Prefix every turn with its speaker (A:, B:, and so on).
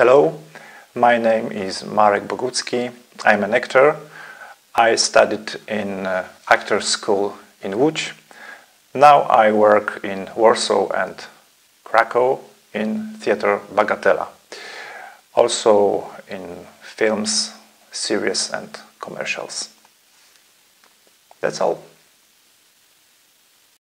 A: Hello, my name is Marek Bogucki. I'm an actor. I studied in uh, actor school in Łódź. Now I work in Warsaw and Krakow in Theatre Bagatela. Also in films, series and commercials. That's all.